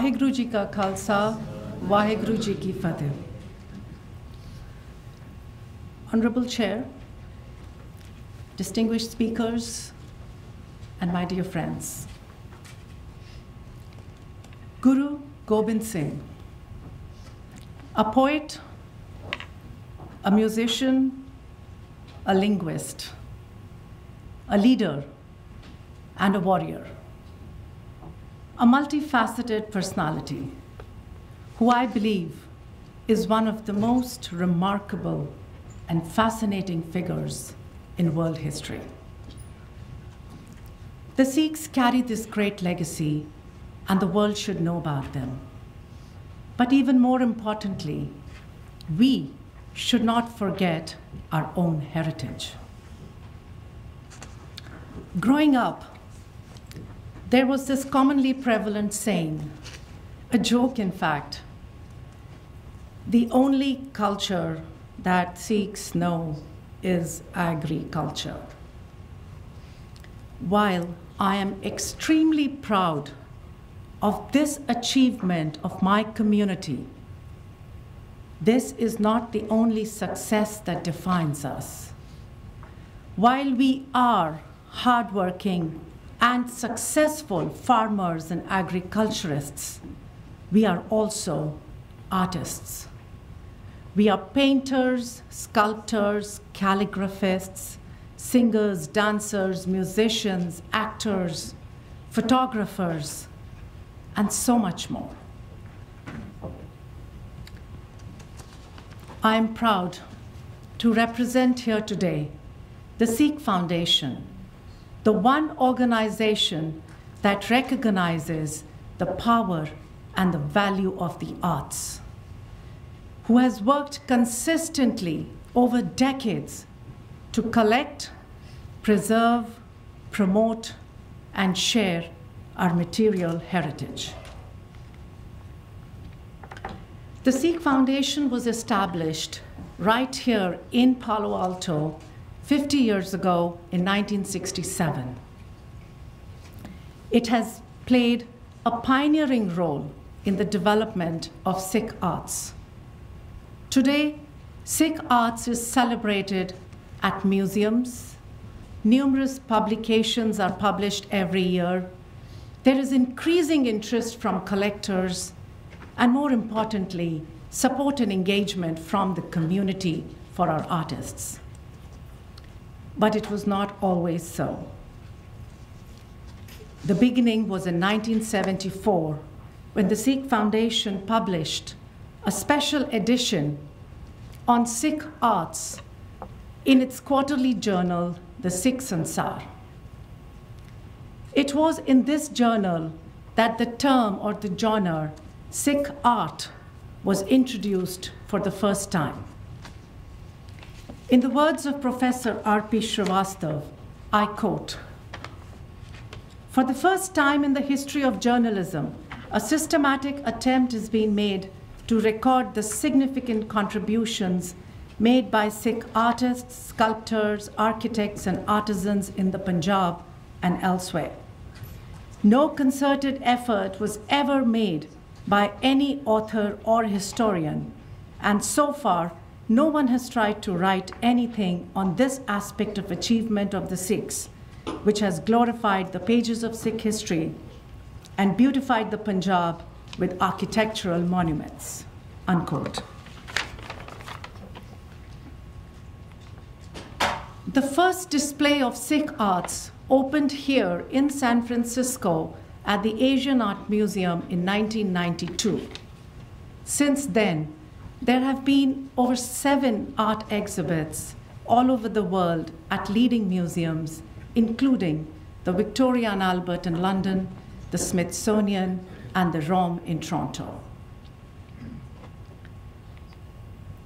ਵਾਹਿਗੁਰੂ ਜੀ ਕਾ ਖਾਲਸਾ ਵਾਹਿਗੁਰੂ ਜੀ ਕੀ ਫਤਿਹ Honorable Chair, distinguished speakers, and my dear friends. Guru Gobind Singh, a poet, a musician, a linguist, a leader, and a warrior. A multifaceted personality who I believe is one of the most remarkable and fascinating figures in world history. The Sikhs carry this great legacy, and the world should know about them. But even more importantly, we should not forget our own heritage. Growing up, there was this commonly prevalent saying, a joke in fact, the only culture that Sikhs know is agriculture. While I am extremely proud of this achievement of my community, this is not the only success that defines us. While we are hardworking and successful farmers and agriculturists, we are also artists. We are painters, sculptors, calligraphists, singers, dancers, musicians, actors, photographers, and so much more. I am proud to represent here today the Sikh Foundation, the one organization that recognizes the power and the value of the arts who has worked consistently over decades to collect, preserve, promote, and share our material heritage. The Sikh Foundation was established right here in Palo Alto 50 years ago in 1967. It has played a pioneering role in the development of Sikh arts. Today, Sikh arts is celebrated at museums. Numerous publications are published every year. There is increasing interest from collectors, and more importantly, support and engagement from the community for our artists. But it was not always so. The beginning was in 1974 when the Sikh Foundation published a special edition on Sikh arts in its quarterly journal, the Sikh Sansar. It was in this journal that the term or the genre Sikh art was introduced for the first time. In the words of Professor R.P. Srivastav, I quote For the first time in the history of journalism, a systematic attempt is being made to record the significant contributions made by Sikh artists, sculptors, architects, and artisans in the Punjab and elsewhere. No concerted effort was ever made by any author or historian, and so far, no one has tried to write anything on this aspect of achievement of the Sikhs, which has glorified the pages of Sikh history and beautified the Punjab with architectural monuments. Unquote. The first display of Sikh arts opened here in San Francisco at the Asian Art Museum in 1992. Since then, there have been over seven art exhibits all over the world at leading museums, including the Victoria and Albert in London, the Smithsonian, and the ROM in Toronto.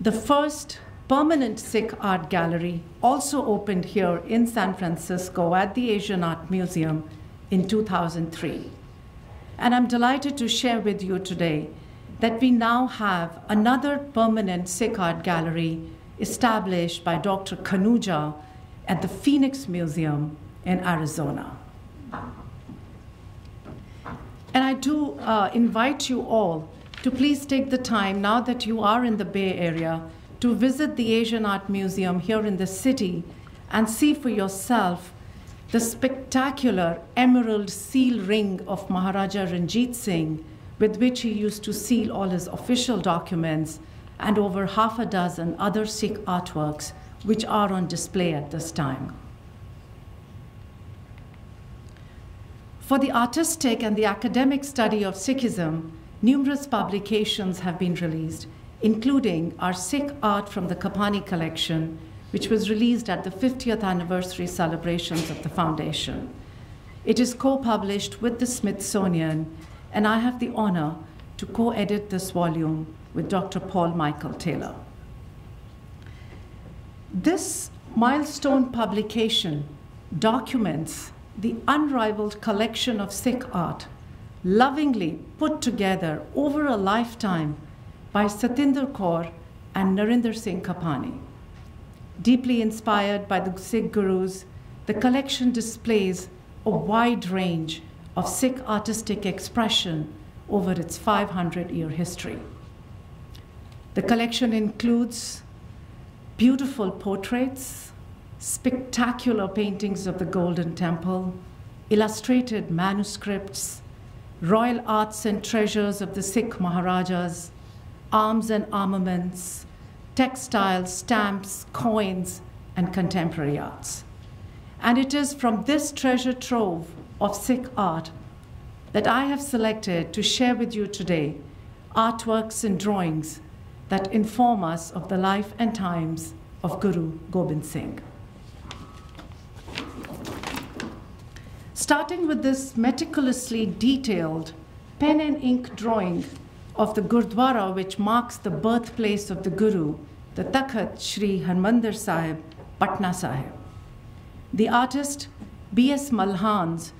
The first permanent Sikh art gallery also opened here in San Francisco at the Asian Art Museum in 2003. And I'm delighted to share with you today that we now have another permanent Sikh art gallery established by Dr. Kanuja at the Phoenix Museum in Arizona. And I do uh, invite you all to please take the time, now that you are in the Bay Area, to visit the Asian Art Museum here in the city and see for yourself the spectacular emerald seal ring of Maharaja Ranjit Singh, with which he used to seal all his official documents, and over half a dozen other Sikh artworks which are on display at this time. For the artistic and the academic study of Sikhism, numerous publications have been released, including our Sikh art from the Kapany collection, which was released at the 50th anniversary celebrations of the foundation. It is co published with the Smithsonian, and I have the honor to co edit this volume with Dr. Paul Michael Taylor. This milestone publication documents the unrivaled collection of Sikh art, lovingly put together over a lifetime by Satinder Kaur and Narinder Singh Kapany. Deeply inspired by the Sikh gurus, the collection displays a wide range of Sikh artistic expression over its 500 year history. The collection includes beautiful portraits, spectacular paintings of the Golden Temple, illustrated manuscripts, royal arts and treasures of the Sikh Maharajas, arms and armaments, textiles, stamps, coins, and contemporary arts. And it is from this treasure trove of Sikh art that I have selected to share with you today artworks and drawings that inform us of the life and times of Guru Gobind Singh. Starting with this meticulously detailed pen and ink drawing of the Gurdwara, which marks the birthplace of the Guru, the Takhat Sri Harmandir Sahib, Patna Sahib. The artist B.S. Malhans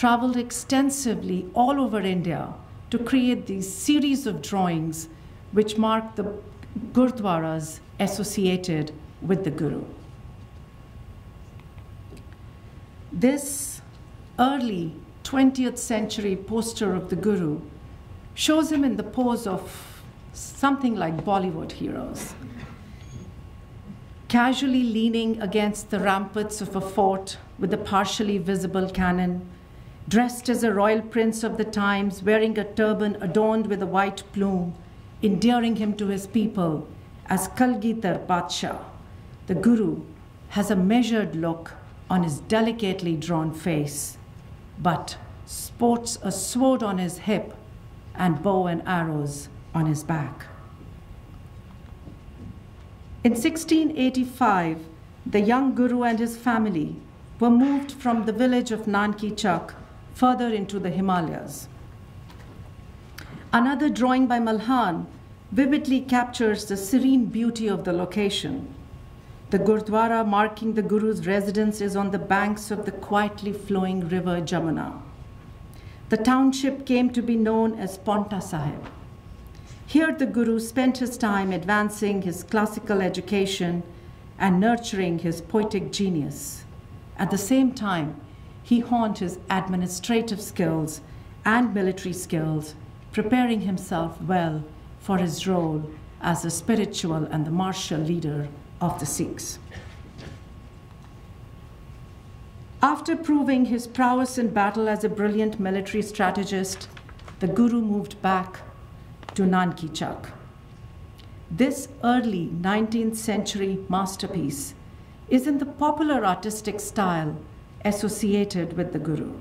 traveled extensively all over India to create these series of drawings which mark the gurdwaras associated with the Guru. This early 20th century poster of the Guru shows him in the pose of something like Bollywood heroes. Casually leaning against the ramparts of a fort with a partially visible cannon, dressed as a royal prince of the times, wearing a turban adorned with a white plume, endearing him to his people as Kalgidhar Badsha, the Guru has a measured look on his delicately drawn face, but sports a sword on his hip and bow and arrows on his back. In 1685, the young Guru and his family were moved from the village of Nanki Chak further into the Himalayas. Another drawing by Malhan vividly captures the serene beauty of the location. The Gurdwara marking the Guru's residence is on the banks of the quietly flowing river Jamuna. The township came to be known as Paonta Sahib. Here, the Guru spent his time advancing his classical education and nurturing his poetic genius. At the same time, he honed his administrative skills and military skills, preparing himself well for his role as the spiritual and the martial leader of the Sikhs. After proving his prowess in battle as a brilliant military strategist, the Guru moved back to Nanki Chak. This early 19th century masterpiece is in the popular artistic style associated with the Guru.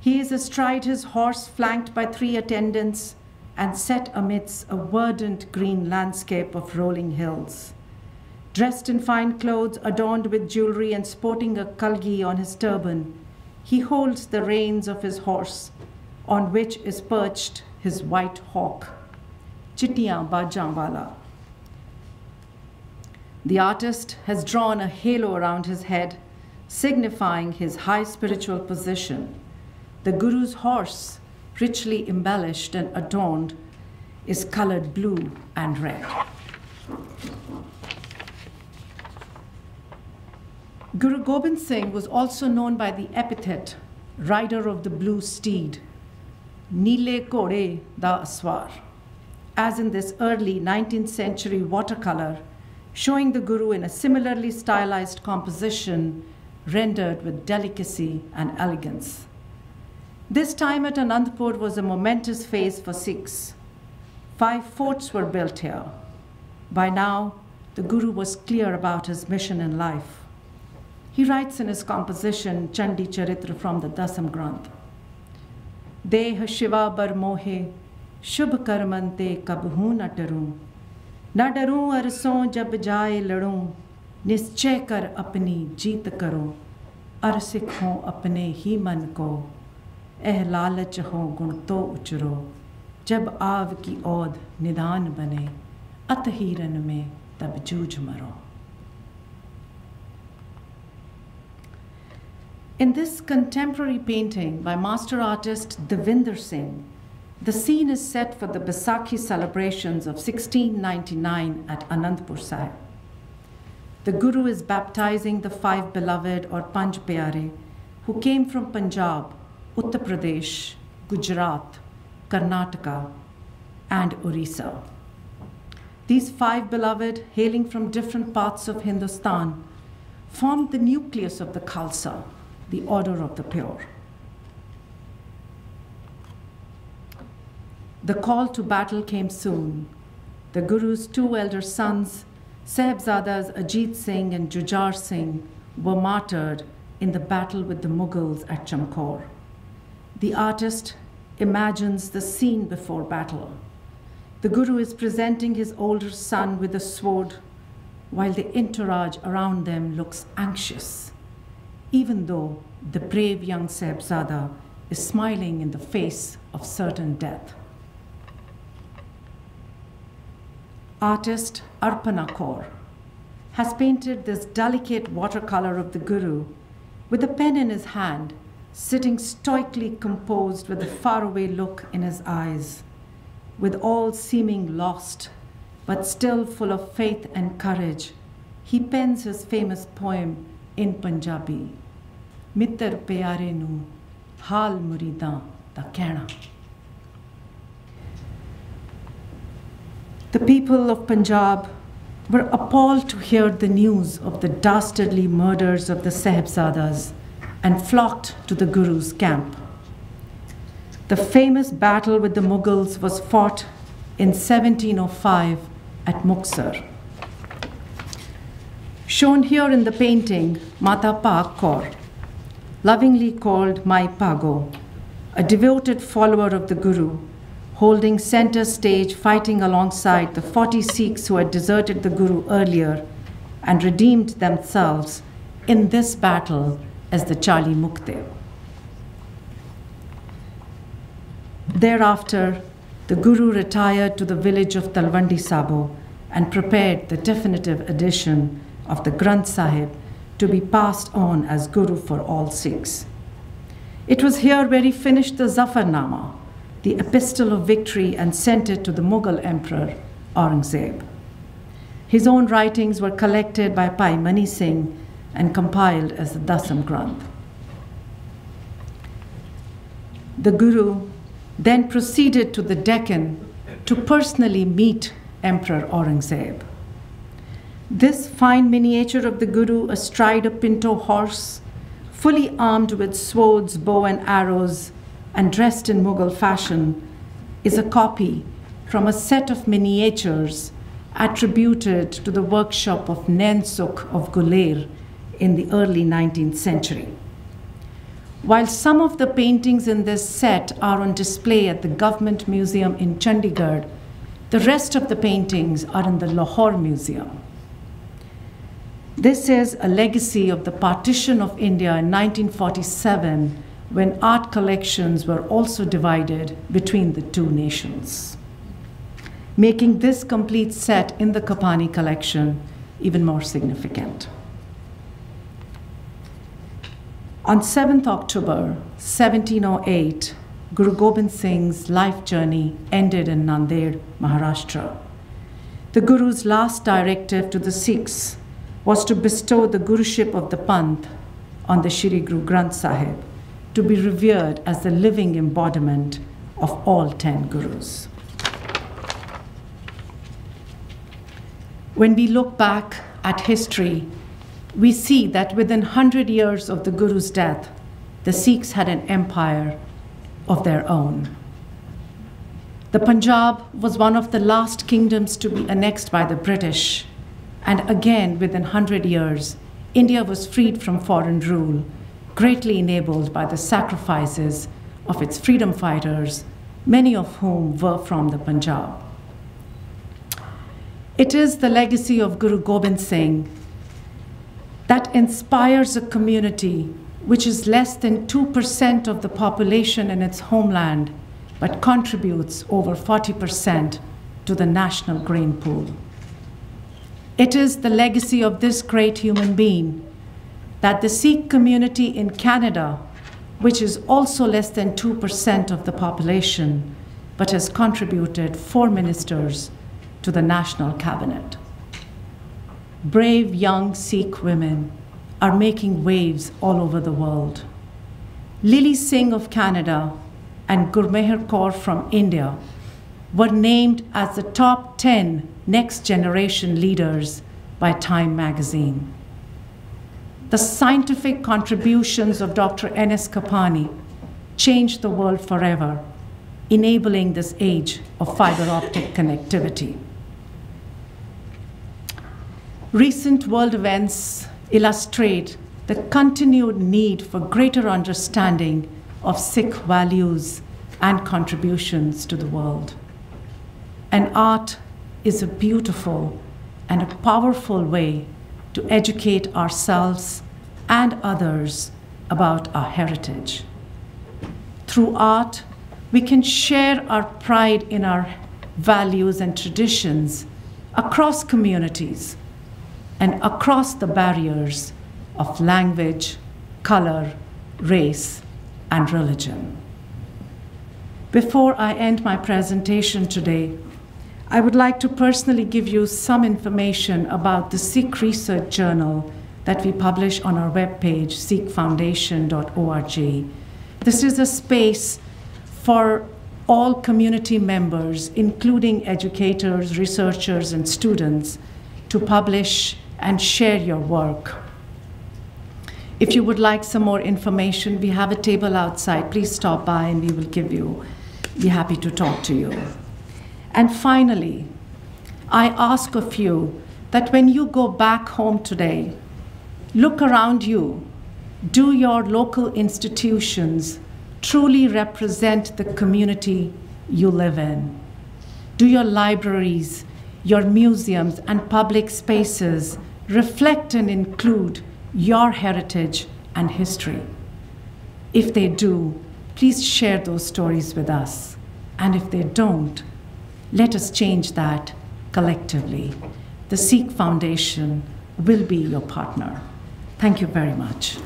He is astride his horse, flanked by three attendants, and set amidst a verdant green landscape of rolling hills. Dressed in fine clothes, adorned with jewelry, and sporting a kalgi on his turban, he holds the reins of his horse, on which is perched his white hawk, Chittiyan Bajanwala. The artist has drawn a halo around his head, signifying his high spiritual position. The Guru's horse richly embellished and adorned, is colored blue and red. Guru Gobind Singh was also known by the epithet rider of the blue steed, Nile Kore da Aswar, as in this early 19th century watercolor showing the Guru in a similarly stylized composition rendered with delicacy and elegance. This time at Anandpur was a momentous phase for Sikhs. Five forts were built here. By now, the Guru was clear about his mission in life. He writes in his composition Chandi Charitra from the Dasam Granth. Deh Shiva bar mohe, shubh karmante kabhu na taru. Na डरूं अरसों जब जाए लड़ूं निश्चय कर अपनी जीत करो अर सिखो अपने ही मन को एह लालच हो गुण तो उचरो जब आव की औध निदान बने अत में तब जूझ मरो In this contemporary painting by master artist Devinder Singh, the scene is set for the Baisakhi celebrations of 1699 at Anandpur Sahib. The Guru is baptizing the five beloved or Panj Pyare who came from Punjab, Uttar Pradesh, Gujarat, Karnataka, and Orissa. These five beloved, hailing from different parts of Hindustan, formed the nucleus of the Khalsa, the order of the pure. The call to battle came soon. The Guru's two elder sons, Sahibzadas Ajit Singh and Jujhar Singh, were martyred in the battle with the Mughals at Chamkaur. The artist imagines the scene before battle. The Guru is presenting his older son with a sword, while the entourage around them looks anxious even though the brave young Sahibzada is smiling in the face of certain death. Artist Arpana Kaur has painted this delicate watercolor of the Guru with a pen in his hand, sitting stoically composed with a faraway look in his eyes, with all seeming lost, but still full of faith and courage. He pens his famous poem in Punjabi. ਮਿੱਤਰ ਪਿਆਰੇ ਨੂੰ ਹਾਲ ਮੁਰੀਦਾਂ ਦਾ ਕਹਿਣਾ The people of Punjab were appalled to hear the news of the dastardly murders of the Sahibzadas and flocked to the Guru's camp. The famous battle with the Mughals was fought in 1705 at Muksar. Shown here in the painting, Mata Bhag Kaur lovingly called Mai Bhago, a devoted follower of the Guru, holding center stage, fighting alongside the 40 Sikhs who had deserted the Guru earlier and redeemed themselves in this battle as the Chali Mukte. Thereafter, the Guru retired to the village of Talwandi Sabo and prepared the definitive edition of the Granth Sahib to be passed on as Guru for all Sikhs. It was here where he finished the Zafarnama, the epistle of victory, and sent it to the Mughal Emperor Aurangzeb. His own writings were collected by Bhai Mani Singh and compiled as the Dasam Granth. The Guru then proceeded to the Deccan to personally meet Emperor Aurangzeb. This fine miniature of the Guru astride a pinto horse, fully armed with swords, bow, and arrows, and dressed in Mughal fashion, is a copy from a set of miniatures attributed to the workshop of Nain-Sukh of Guler in the early 19th century. While some of the paintings in this set are on display at the Government Museum in Chandigarh, the rest of the paintings are in the Lahore Museum. This is a legacy of the partition of India in 1947 when art collections were also divided between the two nations, making this complete set in the Kapany collection even more significant. On 7th October 1708, Guru Gobind Singh's life journey ended in Nanded, Maharashtra. The Guru's last directive to the Sikhs was to bestow the Guruship of the Panth on the Shri Guru Granth Sahib, to be revered as the living embodiment of all 10 gurus. When we look back at history, we see that within 100 years of the Guru's death, the Sikhs had an empire of their own. The Punjab was one of the last kingdoms to be annexed by the British, and again, within 100 years, India was freed from foreign rule, greatly enabled by the sacrifices of its freedom fighters, many of whom were from the Punjab. It is the legacy of Guru Gobind Singh that inspires a community which is less than 2% of the population in its homeland, but contributes over 40% to the national grain pool. It is the legacy of this great human being that the Sikh community in Canada, which is also less than 2% of the population, but has contributed four ministers to the national cabinet. Brave young Sikh women are making waves all over the world. Lilly Singh of Canada and Gurmehar Kaur from India were named as the top 10 next generation leaders by Time magazine. The scientific contributions of Dr. N.S. Kapany changed the world forever, enabling this age of fiber optic connectivity. Recent world events illustrate the continued need for greater understanding of Sikh values and contributions to the world. And art is a beautiful and a powerful way to educate ourselves and others about our heritage. Through art, we can share our pride in our values and traditions across communities and across the barriers of language, color, race, and religion. Before I end my presentation today, I would like to personally give you some information about the Sikh Research Journal that we publish on our webpage, sikhfoundation.org. This is a space for all community members, including educators, researchers, and students, to publish and share your work. If you would like some more information, we have a table outside. Please stop by and we will give you, be happy to talk to you. And finally, I ask of you that when you go back home today, look around you. Do your local institutions truly represent the community you live in? Do your libraries, your museums, and public spaces reflect and include your heritage and history? If they do, please share those stories with us. And if they don't, let us change that collectively. The Sikh Foundation will be your partner. Thank you very much.